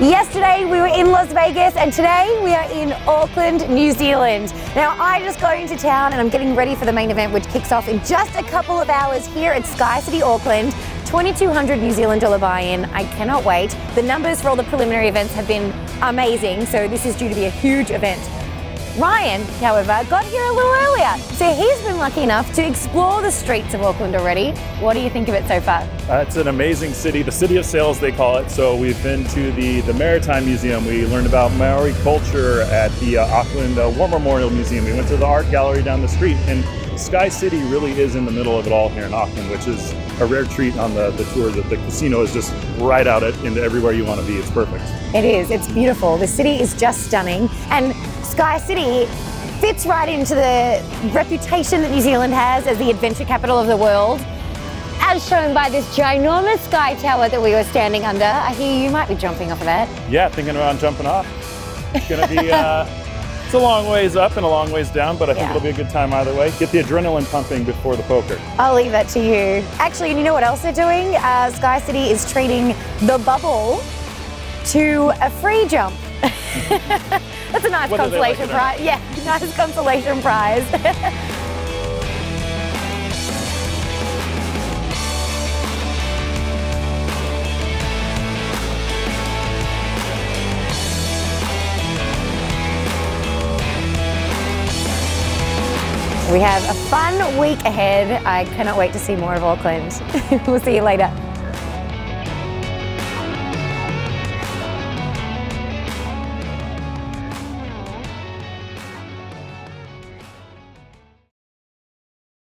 Yesterday we were in Las Vegas and today we are in Auckland, New Zealand. Now I just got into town and I'm getting ready for the main event which kicks off in just a couple of hours here at SkyCity Auckland. 2200 New Zealand dollar buy-in. I cannot wait. The numbers for all the preliminary events have been amazing, so this is due to be a huge event. Ryan, however, got here a little earlier, so he's been lucky enough to explore the streets of Auckland already. What do you think of it so far? Uh, it's an amazing city, the city of sails they call it. So we've been to the, the Maritime Museum. We learned about Maori culture at the uh, Auckland uh, War Memorial Museum. We went to the art gallery down the street, and SkyCity really is in the middle of it all here in Auckland, which is a rare treat on the, the tour. That the casino is just right out it into everywhere you want to be. It's perfect. It is. It's beautiful. The city is just stunning, and SkyCity fits right into the reputation that New Zealand has as the adventure capital of the world, as shown by this ginormous sky tower that we were standing under. I hear you might be jumping off of that. Yeah, thinking about jumping off. It's gonna be. Uh, it's a long ways up and a long ways down, but I think Yeah. it'll be a good time either way. Get the adrenaline pumping before the poker. I'll leave that to you. Actually, and you know what else they're doing? Uh, SkyCity is treating the bubble to a free jump. That's a nice Whether they like consolation prize. Yeah, nice consolation prize. We have a fun week ahead. I cannot wait to see more of Auckland. we'll see you later.